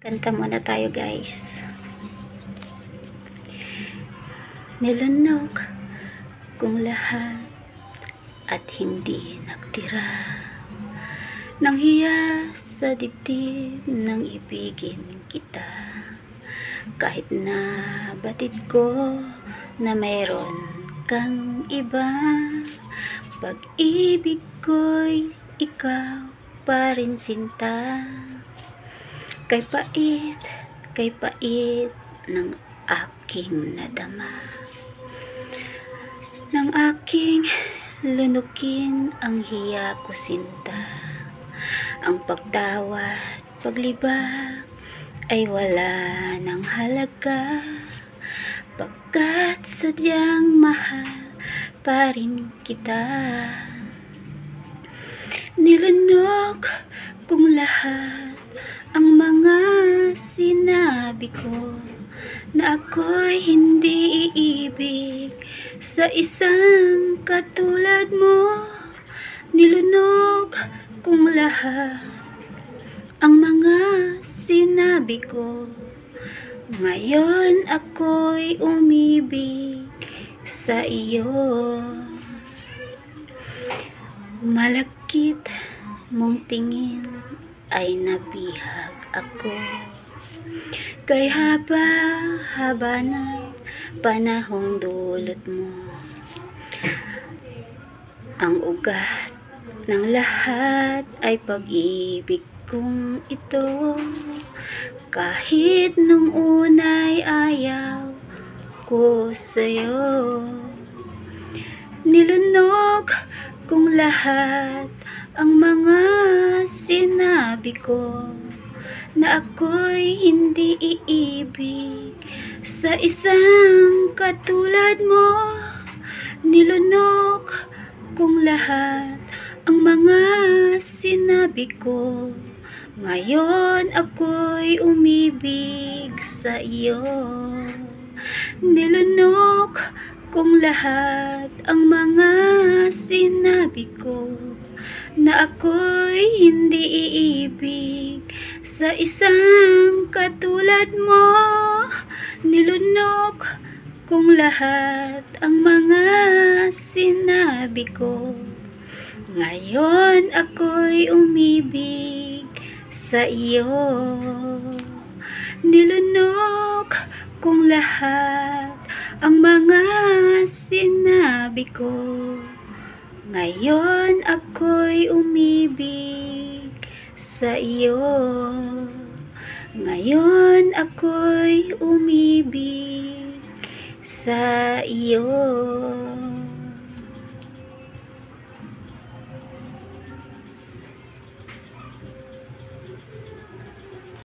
Kanta muna tayo guys. Nilunok kung lahat at hindi nagtira. Nang hiya sa dibdib ng ibigin kita. Kahit na batid ko na mayroon kang iba pag-ibig ko'y ikaw pa rin sinta kay pait, kay pait ng aking nadama. Nang aking lunukin ang hiya ko sinta. Ang pagtawa at paglibag ay wala ng halaga. Pagkat sadyang mahal pa rin kita. Nilunok kung lahat sinabi ko na ako'y hindi iibig sa isang katulad mo. Nilunok kung lahat ang mga sinabi ko. Ngayon ako'y umibig sa iyo. Malakit mong tingin ay nabihag ako. Kay haba-haba na panahong dulot mo. Ang ugat ng lahat ay pag-ibig kong ito. Kahit nung unay ayaw ko sa'yo. Nilunok kung lahat ang mga sinabi ko na ako'y hindi iibig sa isang katulad mo. Nilunok kung lahat ang mga sinabi ko. Ngayon ako'y umibig sa iyo. Nilunok kung lahat ang mga sinabi ko na ako'y hindi iibig sa isang katulad mo. Nilunok kung lahat ang mga sinabi ko. Ngayon ako'y umibig sa iyo. Nilunok kung lahat ang mga sinabi ko. Ngayon ako'y umibig sa iyo. Ngayon ako'y umibig sa iyo.